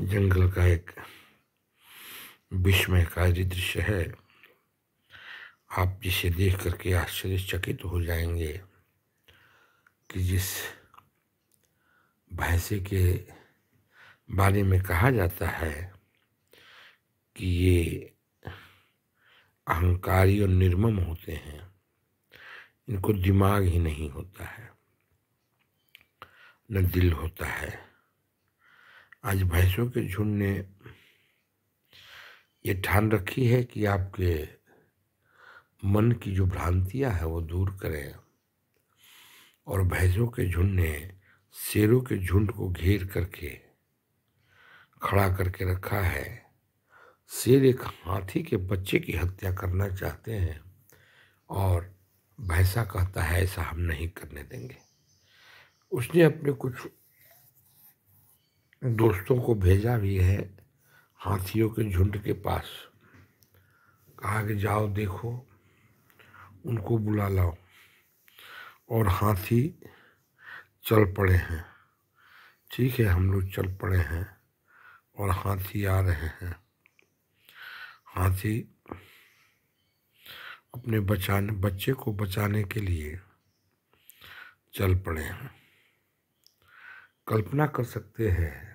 जंगल का एक विस्मयकारी दृश्य है। आप जिसे देख करके आश्चर्यचकित हो जाएँगे कि जिस भैंसे के बारे में कहा जाता है कि ये अहंकारी और निर्मम होते हैं, इनको दिमाग ही नहीं होता है, न दिल होता है। आज भैंसों के झुंड ने ये ठान रखी है कि आपके मन की जो भ्रांतियाँ हैं वो दूर करें। और भैंसों के झुंड ने शेरों के झुंड को घेर करके खड़ा करके रखा है। शेर एक हाथी के बच्चे की हत्या करना चाहते हैं और भैंसा कहता है, ऐसा हम नहीं करने देंगे। उसने अपने कुछ दोस्तों को भेजा भी है हाथियों के झुंड के पास। कहा कि जाओ देखो, उनको बुला लाओ। और हाथी चल पड़े हैं। ठीक है, हम लोग चल पड़े हैं और हाथी आ रहे हैं। हाथी अपने बचाने, बच्चे को बचाने के लिए चल पड़े हैं। कल्पना कर सकते हैं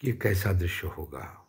कि कैसा दृश्य होगा।